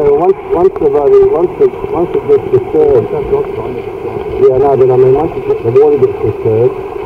So once, once the body, once it, once it gets disturbed, yeah, no, but I mean, once it gets, the water gets disturbed,